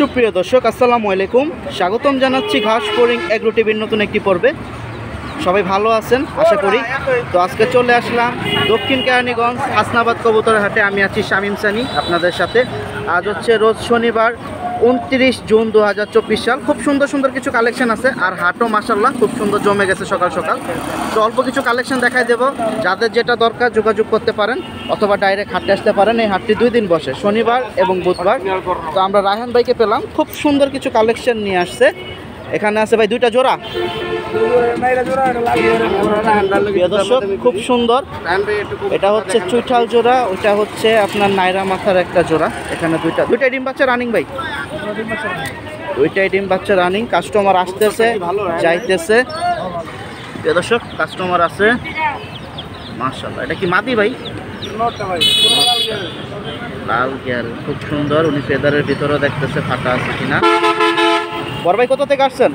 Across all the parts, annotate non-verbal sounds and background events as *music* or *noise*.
সুপ্রিয় দর্শক, আসসালামু আলাইকুম। স্বাগতম জানাচ্ছি ঘাস ফোরিং এগ্রো টিভির নতুন একটি পর্বে। সবাই ভালো আছেন? আশা করি। তো আজকে চলে আসলাম দক্ষিণ কেরানীগঞ্জ হাসনাবাদ কবুতর হাটে। আমি আছি শামিম সানি আপনাদের সাথে। আজ হচ্ছে রোজ শনিবার উনত্রিশ জুন দু হাজার চব্বিশ সাল। খুব সুন্দর সুন্দর কিছু কালেকশন আছে। আর হাটও মাসাল্লাহ খুব সুন্দর জমে গেছে সকাল সকাল। তো অল্প কিছু কালেকশন দেখাই দেবো। যাদের যেটা দরকার যোগাযোগ করতে পারেন, অথবা ডাইরেক্ট হাটে আসতে পারেন। এই হাটটি দুই দিন বসে, শনিবার এবং বুধবার। তো আমরা রায়হান ভাইকে পেলাম। খুব সুন্দর কিছু কালেকশন নিয়ে আসছে। এখানে আছে ভাই দুইটা জোড়া। খুব সুন্দর। এটা হচ্ছে চুইঠাল জোড়া, ওইটা হচ্ছে আপনার নাইরা মাথার একটা জোড়া। এখানে দুইটা দুইটাই ডিম বাচ্চা রানিং ভাই। দুইটাই ডিম বাচ্চা রানিং কাস্টমার আসতেছে, যাইতেছে। দর্শক কাস্টমার আছে। মার্শাল্লাহ এটা কি মাদি ভাই? লাল গিয়ার খুব সুন্দর। উনি ফেদারের ভিতরেও দেখতেছে, ফাটা আছে কিনা। বড় ভাই, কোথা থেকে আসছেন?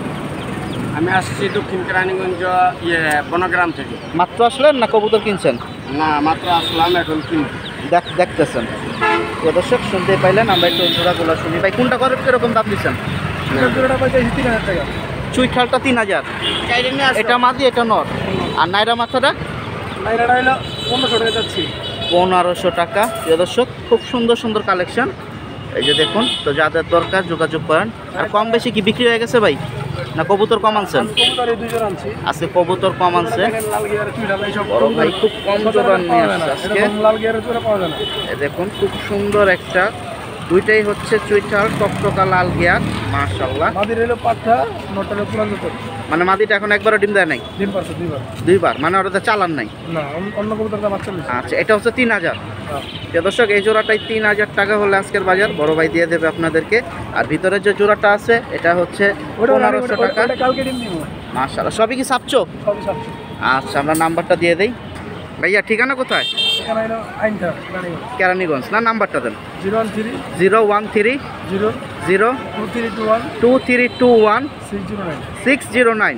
আমি আসছি দক্ষিণ কেরানীগঞ্জ ইয়ে বনগ্রাম থেকে। মাত্র আসলেন না কবুতর কিনছেন? না মাত্র আসলাম এখন কিনতে দেখ দেখতেছেন। দর্শক শুনতে পাইলেন আমরা একটু জোড়াগুলো শুনি। ভাই কোনটা করে কীরকম দাম দিচ্ছেন? চুই খালটা তিন হাজার। এটা মাদি এটা নর। আর নাইরা মাথাটা? পনেরোশো টাকা যাচ্ছি। পনেরোশো টাকা। প্রিয় দর্শক খুব সুন্দর সুন্দর কালেকশন এই যে দেখুন তো যাদের দরকার যোগাযোগ করেন। আর কম বেশি কি বিক্রি হয়ে গেছে ভাই? না কবুতর কম আনছেন? আজকে কবুতর কম আনছে। বড় ভাই খুব কম জোড়া নিয়ে আসছে দেখুন খুব সুন্দর একটা দুইটাই হচ্ছে চুইটার টকটকা লাল গিয়ার মার্শাল্লাহ মানে মাদিটা এখন একবারও ডিম দেয় নাই? ডিম পারছে দুইবার। দুইবার? মানে ওটাতে চালান নাই? না অন্য- অন্য কবুতর দাম আটচল্লিশ আচ্ছা এটা হচ্ছে তিন হাজার। যে দর্শক এই জোড়াটাই তিন হাজার টাকা হলে আজকের বাজার। বড় ভাই দিয়ে দেবে আপনাদেরকে। আর ভিতরের যে জোড়াটা আছে এটা হচ্ছে পনেরোশো টাকা। মার্শাল্লাহ সবই কি সাপছো আচ্ছা আমরা নাম্বারটা দিয়ে দেই। ভাইয়া ঠিকানা কোথায়? কেরানীগঞ্জ। না নাম্বারটা দেন। Zero one three zero one three zero zero two three two one two three two one six zero nine.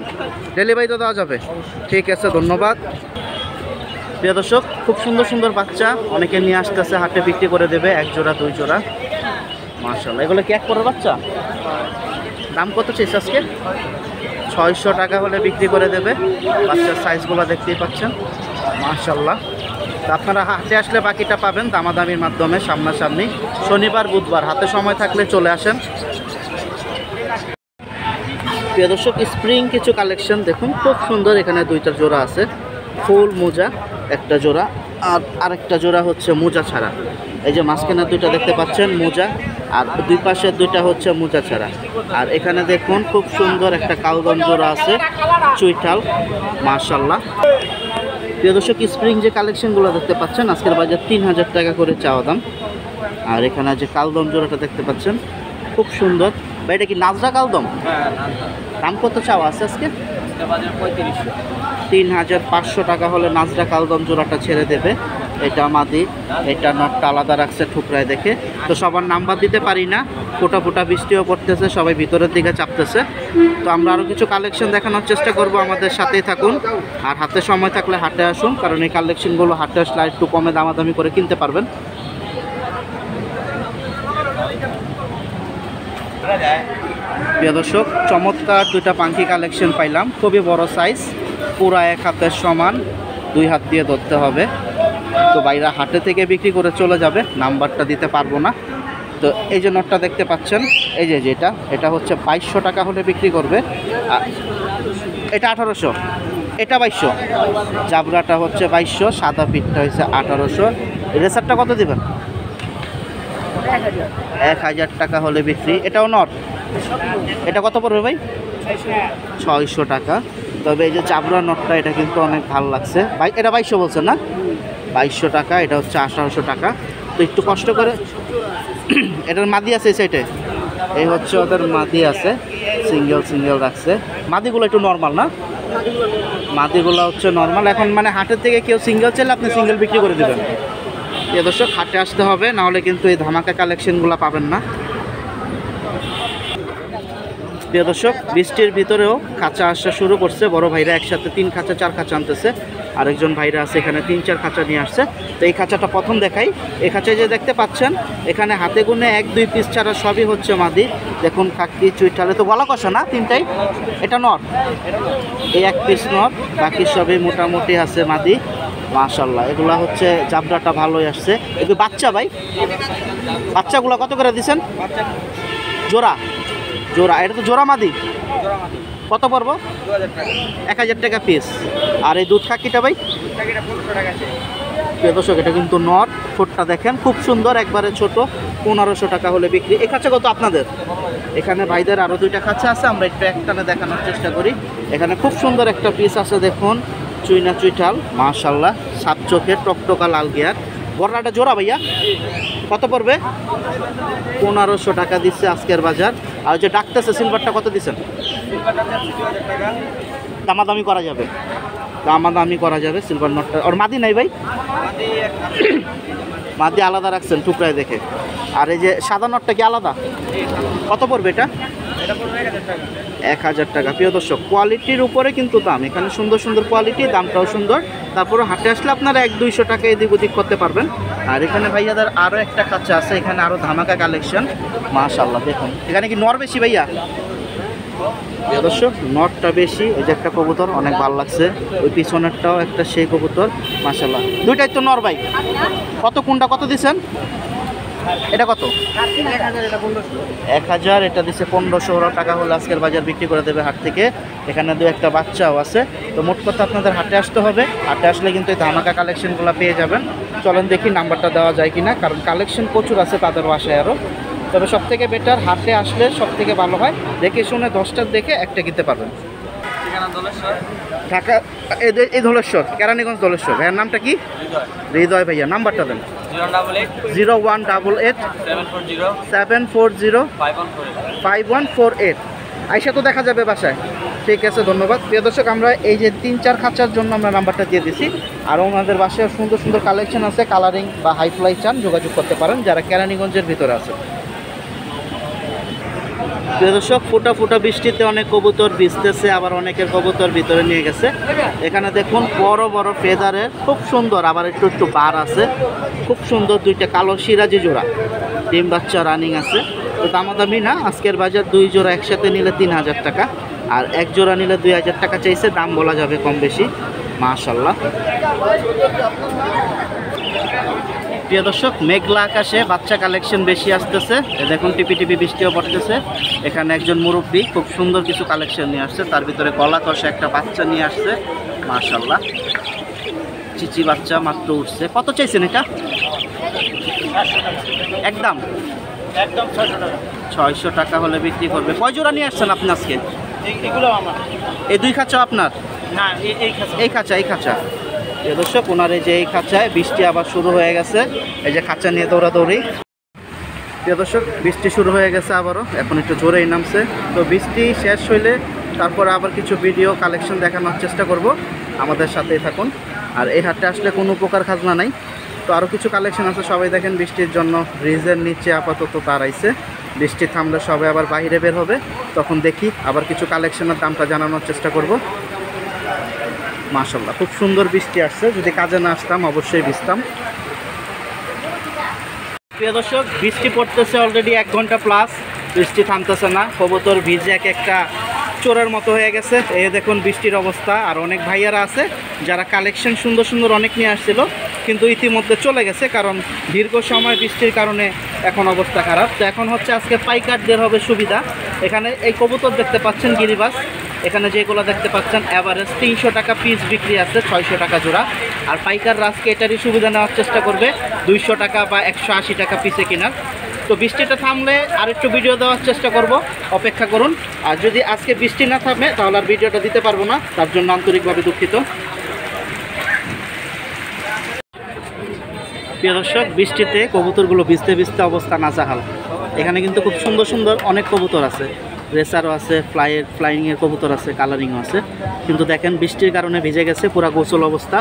Delivery তো দেওয়া যাবে। ঠিক আছে ধন্যবাদ। প্রিয় দর্শক খুব সুন্দর সুন্দর বাচ্চা। অনেকে নিয়ে আসতেছে হাটে বিক্রি করে দেবে এক জোড়া দুই জোড়া। মার্শাল্লাহ এগুলো কি এক পরের বাচ্চা? দাম কত চেয়েছে আজকে? ছয়শো টাকা হলে বিক্রি করে দেবে। বাচ্চার সাইজগুলো দেখতেই পাচ্ছেন। মার্শাল্লাহ তো আপনারা হাটে আসলে বাকিটা পাবেন দামাদামির মাধ্যমে সামনাসামনি। শনিবার, বুধবার, হাতে সময় থাকলে চলে আসেন। প্রিয় দর্শক, স্প্রিং কিছু কালেকশন দেখুন, খুব সুন্দর এখানে দুইটা জোড়া আছে। ফুল মোজা, একটা জোড়া, আর আরেকটা জোড়া হচ্ছে মোজা ছাড়া। এই যে মাঝখানে দুইটা দেখতে পাচ্ছেন, মোজা, আর দুই পাশের দুইটা হচ্ছে মোজা ছাড়া। আর এখানে দেখুন, খুব সুন্দর একটা কালদম জোড়া আছে, চুইঠাল মার্শাল্লাহ প্রিয় দর্শক স্প্রিং যে কালেকশনগুলো দেখতে পাচ্ছেন আজকের বাজার তিন হাজার টাকা করে চাওয়া দাম। আর এখানে যে কালদম জোড়াটা দেখতে পাচ্ছেন খুব সুন্দর। বা এটা কি নাজরা কালদম? দাম কত চাওয়া আছে আজকে? তিন হাজার পাঁচশো টাকা হলে নাজরা কালদম জোড়াটা ছেড়ে দেবে। এটা মাদি, এটা নটটা আলাদা রাখছে ঠুকরায় দেখে। তো সবার নাম্বার দিতে পারি না, ফোটা ফোটা বৃষ্টিও পড়তেছে, সবাই ভিতরের দিকে চাপতেছে। তো আমরা আরও কিছু কালেকশন দেখানোর চেষ্টা করব, আমাদের সাথেই থাকুন। আর হাতে সময় থাকলে হাটে আসুন, কারণ এই কালেকশনগুলো হাটে আসলে একটু কমে দামাদামি করে কিনতে পারবেন। প্রিয় দর্শক, চমৎকার দুইটা পাখি কালেকশন পাইলাম। খুবই বড় সাইজ পুরা এক হাতের সমান, দুই হাত দিয়ে ধরতে হবে। তো বাইরা হাটে থেকে বিক্রি করে চলে যাবে, নাম্বারটা দিতে পারব না। তো এই যে নোটটা দেখতে পাচ্ছেন, এই যে যেটা, এটা হচ্ছে বাইশশো টাকা হলে বিক্রি করবে। এটা আঠারোশো, এটা বাইশশো। জাবরাটা হচ্ছে বাইশশো, সাদা পিঠটা হচ্ছে আঠারোশো। রেসারটা কত দেবেন? এক হাজার টাকা হলে বিক্রি। এটাও নট? এটা কত পড়বে ভাই? ছয়শো টাকা। তবে এই যে চাবড়া নটটা, এটা কিন্তু অনেক ভালো লাগছে। এটা বাইশশো বলছেন না? বাইশশো টাকা, এটা হচ্ছে আঠারোশো টাকা। তো একটু কষ্ট করে *clears throat* এটার মাদি আছে এই সাইডে এই হচ্ছে ওদের মাদি আছে সিঙ্গেল সিঙ্গেল রাখছে। মাদিগুলো একটু নর্মাল না? মাদিগুলো হচ্ছে নর্মাল এখন মানে হাটের থেকে কেউ সিঙ্গেল চাইলে আপনি সিঙ্গেল বিক্রি করে দেবেন। এ দর্শক, হাটে আসতে হবে, নাহলে কিন্তু এই ধামাকা কালেকশনগুলো পাবেন না। প্রিয় দর্শক, বৃষ্টির ভিতরেও খাঁচা আসা শুরু করছে। বড় ভাইরা একসাথে তিন খাঁচা, চার খাঁচা আনতেছে। আরেকজন ভাইরা আছে, এখানে তিন, চার খাঁচা নিয়ে আসছে। তো এই খাঁচাটা প্রথম দেখাই। এই খাঁচায় যে দেখতে পাচ্ছেন, এখানে হাতে গুনে এক, দুই পিস ছাড়া সবই হচ্ছে মাদি। দেখুন খাকি চুইঠালে তো গলা কষা না, তিনটাই? এটা নর। এই এক পিস নর, বাকি সবই মোটামুটি আছে মাদি। মাশাল্লাহ এগুলা হচ্ছে জাবরাটা ভালোই আসছে। এগুলো বাচ্চা ভাই? বাচ্চাগুলো কত করে দিছেন? জোড়া? জোড়া এটা তো জোড়া মাদি? কত পড়ব? এক হাজার টাকা পিস আর এই দুধ খাকিটা ভাই? দর্শক এটা কিন্তু নট ঠোঁটটা দেখেন খুব সুন্দর একবারে ছোট পনেরোশো টাকা হলে বিক্রি। এ খাঁচা কত আপনাদের? এখানে ভাইদের আরও দুইটা খাঁচা আছে আমরা একটু একটানে দেখানোর চেষ্টা করি। এখানে খুব সুন্দর একটা পিস আছে দেখুন চুইনা চুইঠাল মাশাল্লাহ সাপ চোখের টকটকা লাল গিয়ার। বড়াটা জোড়া ভাইয়া। কত পড়বে? পনেরোশো টাকা দিচ্ছে আজকের বাজার। আর যে ডাকতেছে সিলভারটা কত দিচ্ছেন? দামাদামি করা যাবে। দামাদামি করা যাবে সিলভার নোটটা ওর মাদি নাই ভাই? মাদি আলাদা রাখছেন টুকরায় দেখে। আর এই যে সাদা নোটটা কি আলাদা? কত পড়বে এটা? এক হাজার টাকা। প্রিয় দর্শক কোয়ালিটির উপরে কিন্তু দাম। এখানে সুন্দর সুন্দর কোয়ালিটি দামটাও সুন্দর। তারপরে হাটে আসলে আপনারা এক দুইশো টাকা এদিক ওদিক করতে পারবেন। আর এখানে ভাইয়াদের আরও একটা খাঁচা আছে, এখানে আরও ধামাকা কালেকশন মাশাল্লাহ দেখুন। এখানে কি নর বেশি ভাইয়া? প্রিয় দর্শক নটটা বেশি। ওই যে একটা কবুতর, অনেক ভালো লাগছে। ওই পিছনেরটাও একটা সেই কবুতর মাশাল্লাহ দুইটাই তো নর ভাই। কত, কোনটা কত দিছেন এটা কত? এক হাজার এটা দিচ্ছে পনেরোশো টাকা হলে আজকের বাজার বিক্রি করে দেবে হাট থেকে। এখানে দু একটা বাচ্চাও আছে। তো মোট কথা আপনাদের হাটে আসতে হবে। হাটে আসলে কিন্তু এই ধামাকা কালেকশনগুলো পেয়ে যাবেন। চলেন দেখি নাম্বারটা দেওয়া যায় কি না কারণ কালেকশন প্রচুর আছে তাদের বাসায় আরও তবে সব থেকে বেটার হাটে আসলে সব থেকে ভালো হয়। দেখে শুনে দশটার দেখে একটা কিনতে পারবেন। ঢাকা এই ধলেশ্বর, কেরানীগঞ্জ ধলেশ্বর। ভাইয়ার নামটা কি? হৃদয় ভাইয়া, নাম্বারটা দেন। Zero one double eight seven four zero five one four eight. আইসা তো দেখা যাবে বাসায়। ঠিক আছে, ধন্যবাদ। প্রিয় দর্শক, আমরা এই যে তিন চার খাঁচার জন্য আমরা নাম্বারটা দিয়ে দিছি। আর ওনাদের বাসায় সুন্দর সুন্দর কালেকশন আছে কালারিং বা হাই ফ্লাই চান, যোগাযোগ করতে পারেন, যারা কেরানীগঞ্জের ভিতরে আছে। দর্শক, ফোটা ফোটা বৃষ্টিতে অনেক কবুতর ভিজতেছে, আবার অনেকের কবুতর ভিতরে নিয়ে গেছে। এখানে দেখুন বড় বড় ফেদারের, খুব সুন্দর, আবার একটু একটু বার আছে। খুব সুন্দর দুইটা কালো সিরাজি জোড়া। ডিম বাচ্চা রানিং আছে। তো দামাদামি না, আজকের বাজার দুই জোড়া একসাথে নিলে তিন হাজার টাকা, আর এক জোড়া নিলে দুই হাজার টাকা চাইছে, দাম বলা যাবে কম বেশি। মাশাল্লাহ প্রিয় দর্শক মেঘলা আকাশে বাচ্চা কালেকশন বেশি আসতেছে। দেখুন টিপি টিপি বৃষ্টিও পড়তেছে। এখানে একজন মুরব্বী খুব সুন্দর কিছু কালেকশন নিয়ে আসছে। তার ভিতরে গলা কষে একটা বাচ্চা নিয়ে আসছে। মাশাল্লাহ চিচি বাচ্চা মাত্র উঠছে। কত চাইছেন এটা? একদম। একদম ছয়শো টাকা। হলে বিক্রি করবে। কয় জোড়া নিয়ে আসছেন আপনি আজকে? এই দুই খাঁচা আপনার? না এই- এই খাঁচা। এই খাঁচা এই খাঁচা। এ দর্শক, ওনার এই যে এই খাঁচায় বৃষ্টি আবার শুরু হয়ে গেছে। এই যে খাঁচা নিয়ে দৌড়াদৌড়ি। প্রিয় দর্শক, বৃষ্টি শুরু হয়ে গেছে আবারও, এখন একটু জোরেই নামছে। তো বৃষ্টি শেষ হইলে তারপর আবার কিছু ভিডিও কালেকশন দেখানোর চেষ্টা করব। আমাদের সাথেই থাকুন। আর এই হাটে আসলে কোনো প্রকার খাজনা নাই। তো আরও কিছু কালেকশন আছে, সবাই দেখেন বৃষ্টির জন্য ব্রিজের নিচে আপাতত তার আইছে বৃষ্টি থামলে সবাই আবার বাইরে বের হবে। তখন দেখি আবার কিছু কালেকশনের দামটা জানানোর চেষ্টা করব। মাশাল্লাহ খুব সুন্দর বৃষ্টি আসছে। যদি কাজে না আসতাম, অবশ্যই ভিজতাম। প্রিয় দর্শক, বৃষ্টি পড়তেছে অলরেডি এক ঘণ্টা প্লাস বৃষ্টি থামতেছে না। কবুতর ভিজে এক একটা চোরের মতো হয়ে গেছে। এ দেখুন বৃষ্টির অবস্থা, আর অনেক ভাইয়ারা আছে, যারা কালেকশন সুন্দর সুন্দর অনেক নিয়ে আসছিল, কিন্তু ইতিমধ্যে চলে গেছে, কারণ দীর্ঘ সময় বৃষ্টির কারণে এখন অবস্থা খারাপ। তো এখন হচ্ছে আজকে পাইকারদের হবে সুবিধা। এখানে এই কবুতর দেখতে পাচ্ছেন গিরিবাস। এখানে যেগুলো দেখতে পাচ্ছেন অ্যাভারেজ তিনশো টাকা পিস বিক্রি আছে, ছয়শো টাকা জোড়া। আর পাইকার আজকে এটারই সুবিধা নেওয়ার চেষ্টা করবে, দুইশো টাকা বা একশো আশি টাকা পিসে কেনার। তো বৃষ্টিটা থামলে আর একটু ভিডিও দেওয়ার চেষ্টা করব, অপেক্ষা করুন। আর যদি আজকে বৃষ্টি না থামে, তাহলে আর ভিডিওটা দিতে পারব না, তার জন্য আন্তরিকভাবে দুঃখিত। প্রিয় দর্শক, বৃষ্টিতে কবুতরগুলো ভিজতে ভিজতে অবস্থা নাজাহাল। এখানে কিন্তু খুব সুন্দর সুন্দর অনেক কবুতর আছে। রেসারও আছে ফ্লাইয়ের ফ্লাইংয়ের কবুতর আছে, কালারিংও আছে। কিন্তু দেখেন, বৃষ্টির কারণে ভিজে গেছে, পুরা গোসল অবস্থা।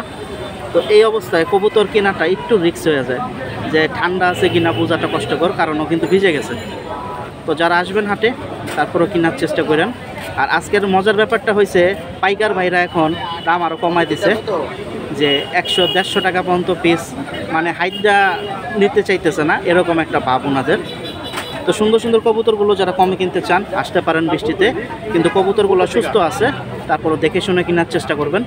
তো এই অবস্থায় কবুতর কেনাটা একটু রিক্স হয়ে যায়, যে ঠান্ডা আছে কিনা বোঝাটা কষ্টকর কারণও কিন্তু ভিজে গেছে। তো যারা আসবেন হাটে, তারপরেও কেনার চেষ্টা করেন। আর আজকের মজার ব্যাপারটা হয়েছে পাইকার ভাইরা এখন দাম আরও কমায় দিছে, যে একশো, দেড়শো টাকা পর্যন্ত পিস মানে হাইটটা নিতে চাইতেছে না, এরকম একটা ভাব ওনাদের। তো সুন্দর সুন্দর কবুতরগুলো যারা কমে কিনতে চান আসতে পারেন বৃষ্টিতে। কিন্তু কবুতরগুলো সুস্থ আছে তারপরে দেখে শুনে কেনার চেষ্টা করবেন।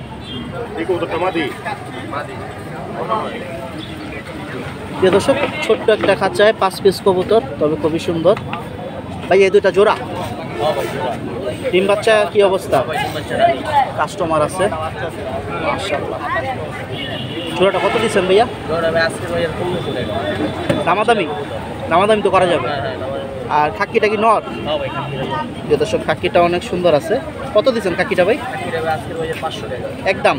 প্রিয় দর্শক ছোট্ট একটা খাঁচায় পাঁচ পিস কবুতর তবে খুবই সুন্দর। ভাই এই দুটা জোড়া? ডিম বাচ্চা কি অবস্থা? কাস্টমার আছে। জোড়াটা কত দিচ্ছেন ভাইয়া? দামাদামি? দামাদামি তো করা যাবে। আর খাক্কিটা কি নর? প্রিয় দর্শক খাক্কিটা অনেক সুন্দর আছে। কত দিচ্ছেন খাক্কিটা ভাই? একদম।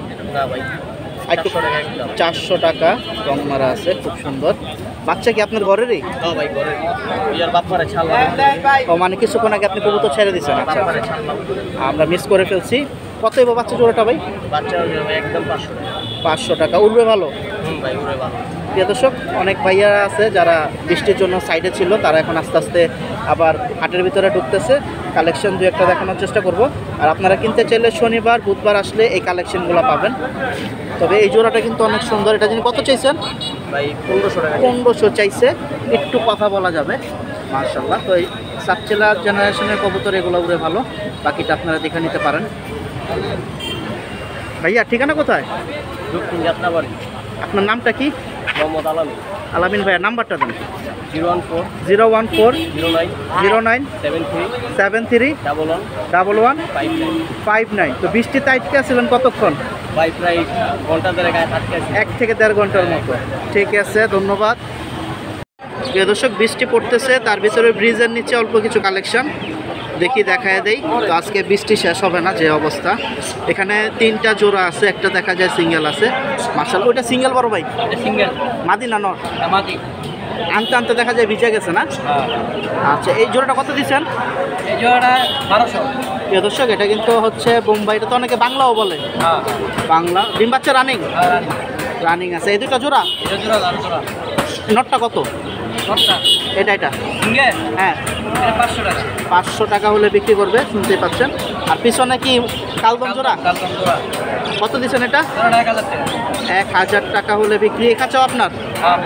চারশো টাকা রং মারা আছে খুব সুন্দর। বাচ্চা কি আপনার ঘরেরই? ও মানে কিছুক্ষণ আগে আপনি কবুতর ছেড়ে দিচ্ছেন আচ্ছা। আমরা মিস করে ফেলছি। কত এবার বাচ্চা জোড়াটা ভাই? পাঁচশো টাকা। উঠবে ভালো। প্রিয় দর্শক অনেক ভাইয়া আছে যারা বৃষ্টির জন্য সাইডে ছিল তারা এখন আস্তে আস্তে আবার হাটের ভিতরে ঢুকতেছে। কালেকশন দু একটা দেখানোর চেষ্টা করব। আর আপনারা কিনতে চাইলে শনিবার বুধবার আসলে এই কালেকশনগুলো পাবেন। তবে এই জোড়াটা কিন্তু অনেক সুন্দর। এটা যিনি কত চাইছেন? পনেরোশো চাইছে। একটু কথা বলা যাবে। মার্শাল্লাহ তো এই সাতচেলার জেনারেশনের কবুতর এগুলো উড়ে ভালো। বাকিটা আপনারা দেখে নিতে পারেন। ভাইয়া ঠিকানা কোথায়? আপনার নামটা কি? মোহাম্মদ আলামিন ভাইয়া নাম্বারটা দেন। Zero one four zero one four zero nine zero nine seven three seven three double one double one five nine. Five nine. তো বৃষ্টিতে আটকে ছিলেন কতক্ষণ? বাই প্রায় ঘণ্টা দেড়েক আটকে এক থেকে দেড় ঘণ্টার মতো। ঠিক আছে ধন্যবাদ। প্রিয় দর্শক বৃষ্টি পড়তেছে তার ভিতরে ব্রিজের নিচে অল্প কিছু কালেকশন দেখি দেখায় দেই। তো আজকে বৃষ্টি শেষ হবে না যে অবস্থা। এখানে তিনটা জোড়া আছে একটা দেখা যায় সিঙ্গেল আছে। মার্শাল ওইটা সিঙ্গেল বড় ভাই? সিঙ্গেল। মাদি না আমাকে আনতে আনতে দেখা যায় ভিজে গেছে না? আচ্ছা এই জোড়াটা কত দিচ্ছেন? এই জোড়াটা বারোশো। প্রিয় দর্শক এটা কিন্তু হচ্ছে বোম্বাই এটা তো অনেকে বাংলাও বলে। হ্যাঁ। বাংলা। ডিম বাচ্চা রানিং? রানিং। আছে। এই দুটো জোড়া? নটটা কত? দশটা এটা এটা। হ্যাঁ। পাঁচশো টাকা। পাঁচশো টাকা হলে বিক্রি করবে শুনতে পাচ্ছেন। আর পিছনে কি কালদম জোড়া? কালদম জোড়া। কত দিচ্ছেন এটা? এক হাজার টাকা হলে বিক্রি। এই খাঁচাও আপনার? হ্যাঁ।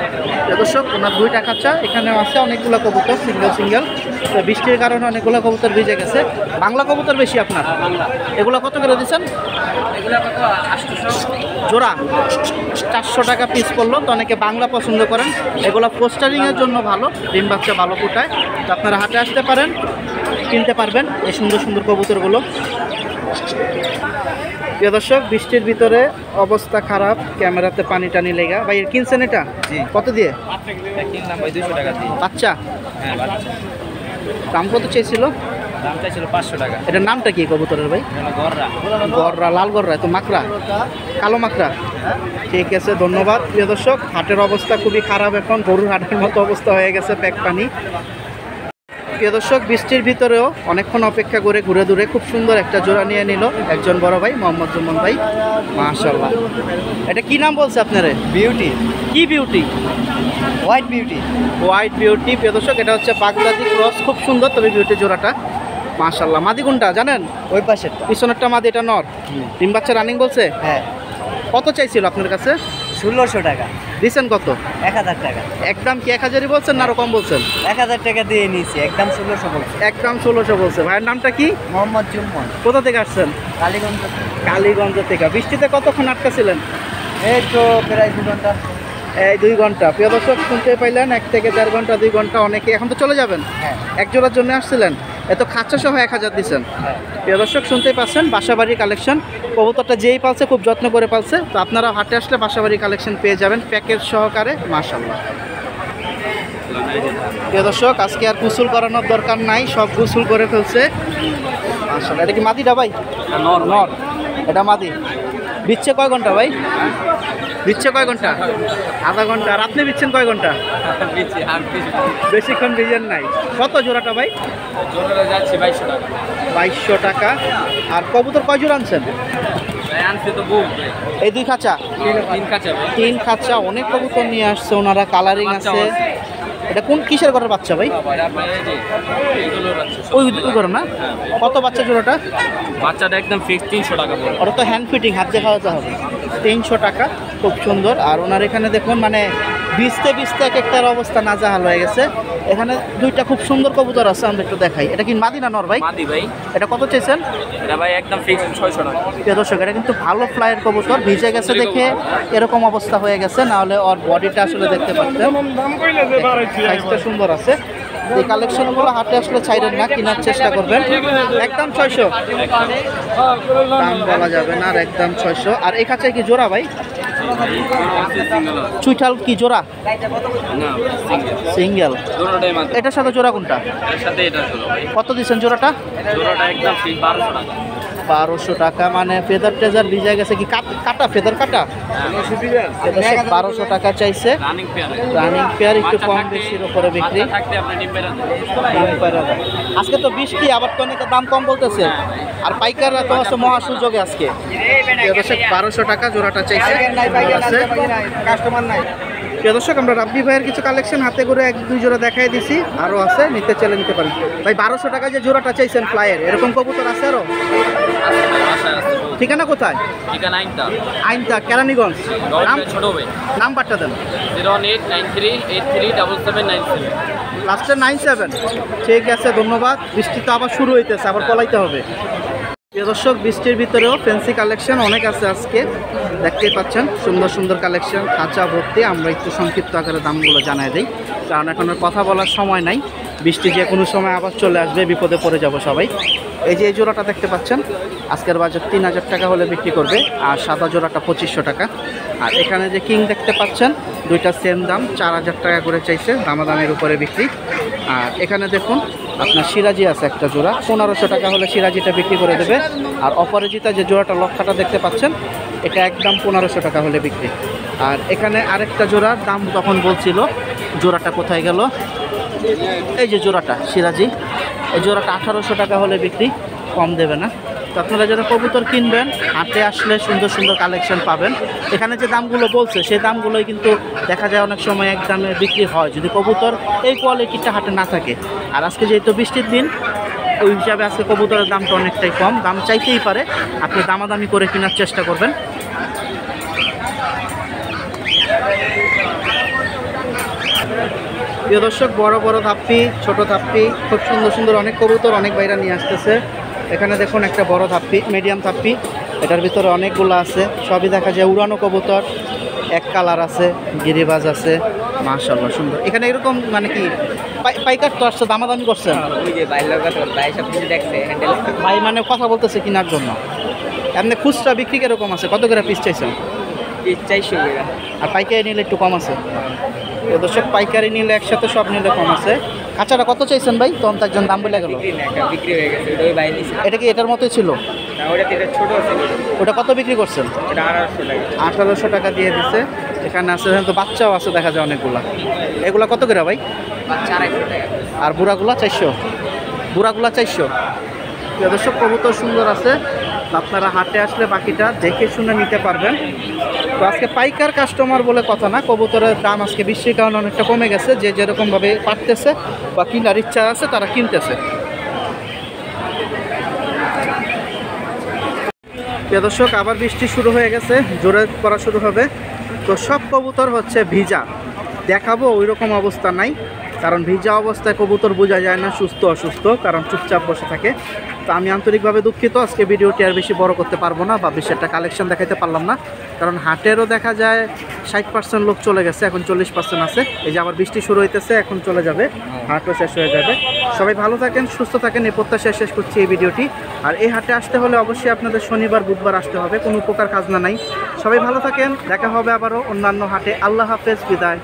দর্শক ওনার দুইটা খাঁচা এখানে আছে অনেকগুলো কবুতর সিঙ্গেল সিঙ্গেল তো বৃষ্টির কারণে অনেকগুলো কবুতর ভিজে গেছে। বাংলা কবুতর বেশি আপনার? এগুলো কত করে দিচ্ছেন? জোড়া? চারশো টাকা পিস করল তো অনেকে বাংলা পছন্দ করেন। এগুলো পোস্টারিংয়ের জন্য ভালো। ডিম বাচ্চা ভালো ফুটায়। তো আপনারা হাটে আসতে পারেন কিনতে পারবেন এই সুন্দর সুন্দর কবুতরগুলো। প্রিয় দর্শক বৃষ্টির ভিতরে অবস্থা খারাপ ক্যামেরাতে পানি টানি লেগা। ভাই এর কিনছেন এটা? কত দিয়ে? বাচ্চা? হ্যাঁ দাম কত চেয়েছিল পাঁচশো টাকা। এটার নামটা কি কবুতরের ভাই? গররা। গররা লাল গররা তো মাকড়া? কালো মাকড়া? ঠিক আছে ধন্যবাদ। প্রিয় দর্শক হাটের অবস্থা খুবই খারাপ এখন। গরুর হাটের মতো অবস্থা হয়ে গেছে প্যাক পানি। প্রিয় দর্শক বৃষ্টির ভিতরেও অনেকক্ষণ অপেক্ষা করে ঘুরে দূরে খুব সুন্দর একটা জোড়া নিয়ে নিল একজন বড় ভাই মোহাম্মদ জুম্মন ভাই। মাশাল্লাহ এটা কি নাম বলছে আপনারে? বিউটি কি beauty white beauty white beauty প্রিয় দর্শক এটা হচ্ছে বাগদাদি ক্রস খুব সুন্দর তবে বিউটি জোড়াটা। মাশাল্লাহ মাদি কোনটা জানেন? ওই পাশের পিছনেরটা মাদি এটা নর। ডিম বাচ্চা রানিং বলছে? হ্যাঁ। কত চাইছিল আপনার কাছে? ষোলোশো টাকা। দিচ্ছেন কত? এক হাজার টাকা। একদম কি এক হাজারই বলছেন না আরও কম বলছেন? এক হাজার টাকা দিয়ে নিয়েছি একদম ষোলোশো বলছি। একদম ষোলোশো বলছে। ভাইয়ের নামটা কি? মোহাম্মদ জুম্মন কোথা থেকে আসছেন? কালীগঞ্জ কালীগঞ্জ থেকে। বৃষ্টিতে কতক্ষণ আটকা ছিলেন এই তো প্রায় দু ঘণ্টা। এই দুই ঘণ্টা। প্রিয় দর্শক শুনতে পাইলেন এক থেকে দেড় ঘণ্টা দুই ঘণ্টা অনেকে এখন তো চলে যাবেন। হ্যাঁ। এক জোড়ার জন্য আসছিলেন। এত খাচ্চা সহ এক হাজার দিচ্ছেন। প্রিয় দর্শক শুনতেই পাচ্ছেন বাসাবাড়ির কালেকশন। কবুতরটা যেই পালছে খুব যত্ন করে পালছে। তো আপনারা হাটে আসলে বাসাবাড়ির কালেকশন পেয়ে যাবেন প্যাকেজ সহকারে মাশাল্লাহ প্রিয় দর্শক আজকে আর গুসুল করানোর দরকার নাই সব গুসুল করে ফেলছে। এটা কি মাদিটা ভাই? নর নর। এটা মাদি। বিচ্ছে কয় ঘণ্টা ভাই? বিচ্ছে কয় ঘণ্টা? আধা ঘণ্টা। আর আপনি বিচ্ছেন কয় ঘণ্টা? বেশিক্ষণ ভিজেন নাই। কত জোড়াটা ভাই? যাচ্ছি বাইশশো টাকা। বাইশশো টাকা। আর কবুতর কয় জোড়া আনছেন? এই দুই খাঁচা? তিন খাঁচা অনেক কবুতর নিয়ে আসছে ওনারা কালারিং আছে। এটা কোন কিসের ঘরের বাচ্চা ভাই? ওই ওই ঘর না? কত বাচ্চা জোড়াটা? বাচ্চাটা একদম ফিক্স তিনশো টাকা ওটা তো হ্যান্ড ফিটিং হাত দিয়ে খাওয়াতে হবে। তিনশো টাকা খুব সুন্দর। আর ওনার এখানে দেখুন মানে ভিজতে ভিজতে এক একটার অবস্থা নাজাহাল হয়ে গেছে। এখানে দুইটা খুব সুন্দর কবুতর আছে আমরা একটু দেখাই। এটা কি মাদিনা নর ভাই? মাদি ভাই। এটা কত চেয়েছেন এটা ভাই একদম টাকা। প্রিয় দর্শক এটা কিন্তু ভালো ফ্লাইয়ের কবুতর ভিজে গেছে দেখে এরকম অবস্থা হয়ে গেছে নাহলে ওর বডিটা আসলে দেখতে পাচ্ছেন সুন্দর আছে। এই কালেকশনগুলো হাটে আসলে চাইলেন না কেনার চেষ্টা করবেন। একদম ছয়শো। দাম বলা যাবে না আর একদম ছয়শো। আর এই কাছে কি জোড়া ভাই? চুইঠাল কি জোড়া? সিঙ্গেল। এটার সাথে জোড়া কোনটা? কত দিচ্ছেন জোড়াটা? জোড়াটা একদম বারোশো টাকা। মানে ফেদার টেজার ভিজে গেছে কি? কাট- কাটা? ফেদার কাটা বারোশো টাকা চাইছে। রানিং পেয়ার একটু কম বেশির উপরে বিক্রি। আজকে তো বৃষ্টি আবার তো অনেকে দাম কম বলতেছে। আর পাইকাররা তো আছে মহা সুযোগে আজকে। বারোশো টাকা জোড়াটা চাইছে। আছে। প্রিয় দর্শক আমরা রাব্বি ভাইয়ের কিছু কালেকশন হাতে করে এক দুই জোড়া দেখাই দিছি। আরও আছে নিতে চলে নিতে পারেন। ভাই বারোশো টাকা যে জোড়াটা চাইছেন ফ্লাইয়ের এরকম কবুতর আছে আরও ঠিকানা কোথায়? ঠিকানা আইনটা আইনটা কেরানীগঞ্জ। নাম ছোট ভাই। নাম্বারটা দেন। Zero eight nine three eight three double seven nine seven লাস্টে নাইন সেভেন। ঠিক আছে ধন্যবাদ। বৃষ্টি তো আবার শুরু হইতেছে আবার পলাইতে হবে। প্রিয় দর্শক, বৃষ্টির ভিতরেও ফ্যান্সি কালেকশন অনেক আছে আজকে। দেখতেই পাচ্ছেন, সুন্দর সুন্দর কালেকশন খাঁচা ভর্তি। আমরা একটু সংক্ষিপ্ত আকারে দামগুলো জানাই দিই, কারণ এখন কথা বলার সময় নাই। বৃষ্টি যে কোনো সময় আবার চলে আসবে, বিপদে পড়ে যাব সবাই। এই যে এই জোড়াটা দেখতে পাচ্ছেন, আজকের বাজার তিন হাজার টাকা হলে বিক্রি করবে, আর সাদা জোড়াটা পঁচিশশো টাকা। আর এখানে যে কিং দেখতে পাচ্ছেন, দুইটা সেম দাম, চার হাজার টাকা করে চাইছে, দামাদামের উপরে বিক্রি। আর এখানে দেখুন, আপনার সিরাজি আছে একটা জোড়া, পনেরোশো টাকা হলে সিরাজিটা বিক্রি করে দেবে। আর অপরাজিতা যে জোড়াটা লক্ষাটা দেখতে পাচ্ছেন, এটা একদম পনেরোশো টাকা হলে বিক্রি। আর এখানে আরেকটা জোড়ার দাম তখন বলছিল, জোড়াটা কোথায় গেল? এই যে জোড়াটা, সিরাজি, এই জোড়াটা আঠারোশো টাকা হলে বিক্রি, কম দেবে না। তো আপনারা যারা কবুতর কিনবেন, হাটে আসলে সুন্দর সুন্দর কালেকশন পাবেন। এখানে যে দামগুলো বলছে, সেই দামগুলোই কিন্তু দেখা যায় অনেক সময় এক দামে বিক্রি হয়। যদি কবুতর এই কোয়ালিটিটা হাটে না থাকে। আর আজকে যেহেতু বৃষ্টির দিন, ওই হিসাবে আজকে কবুতরের দামটা অনেকটাই কম। দাম চাইতেই পারে, আপনি দামাদামি করে কেনার চেষ্টা করবেন। প্রিয় দর্শক বড় বড় ধাপ্পি ছোট ধাপ্পি খুব সুন্দর সুন্দর অনেক কবুতর অনেক বাইরা নিয়ে আসতেছে। এখানে দেখুন একটা বড় ধাপ্পি মিডিয়াম ধাপ্পি এটার ভিতরে অনেকগুলো আছে সবই দেখা যায় উড়ানো কবুতর। এক কালার আছে গিরিবাজ আছে। মাশাল্লাহ সুন্দর। এখানে এরকম মানে কি পাই- পাইকার তো আসছে দামাদামি করছে। ওই যে ভাই মানে কথা বলতেছে কেনার জন্য। এমনি খুচরা বিক্রি কীরকম আছে? কত করে পিস চাইছেন? আর পাইকারি নিলে একটু কম আছে। তো দর্শক পাইকারি নিলে একসাথে সব নিলে কম আছে। কাঁচাটা কত চাইছেন ভাই? তখন তো একজন দাম বলে গেল। বিক্রি হয়ে গেছে এটা কি এটার মতোই ছিল? ওটা এটা ছোটো আছে। ওটা কত বিক্রি করছেন? আঠারোশো টাকা দিয়ে দিছে। এখানে আছে তো বাচ্চাও আছে দেখা যায় অনেকগুলা। এগুলা কত করে ভাই? আর বুড়াগুলা চারশো? বুড়াগুলা চারশো? দর্শক কবুতর সুন্দর আছে। আপনারা হাটে আসলে বাকিটা দেখে শুনে নিতে পারবেন। তো আজকে পাইকার কাস্টমার বলে কথা না, কবুতরের দাম আজকে বিশ্বের কারণে অনেকটা কমে গেছে, যে যেরকমভাবে পারতেছে বা কিনার ইচ্ছা আছে তারা কিনতেছে। দর্শক, আবার বৃষ্টি শুরু হয়ে গেছে, জোরে পড়া শুরু হবে। তো সব কবুতর হচ্ছে ভিজা। দেখাবো ওই রকম অবস্থা নাই। কারণ ভিজা অবস্থায় কবুতর বোঝা যায় না, সুস্থ, অসুস্থ, কারণ চুপচাপ বসে থাকে। তো আমি আন্তরিকভাবে দুঃখিত, আজকে ভিডিওটি আর বেশি বড় করতে পারব না বা বেশি একটা কালেকশন দেখাতে পারলাম না। কারণ হাটেরও দেখা যায় ষাট পার্সেন্ট লোক চলে গেছে, এখন চল্লিশ পার্সেন্ট আছে। এই যে আবার বৃষ্টি শুরু হইতেছে, এখন চলে যাবে, হাটও শেষ হয়ে যাবে। সবাই ভালো থাকেন, সুস্থ থাকেন, এই প্রত্যাশায় শেষ করছি এই ভিডিওটি। আর এই হাটে আসতে হলে অবশ্যই আপনাদের শনিবার, বুধবার আসতে হবে, কোনো উপকার খাজনা নাই। সবাই ভালো থাকেন, দেখা হবে আবারও অন্যান্য হাটে। আল্লাহ হাফেজ, বিদায়।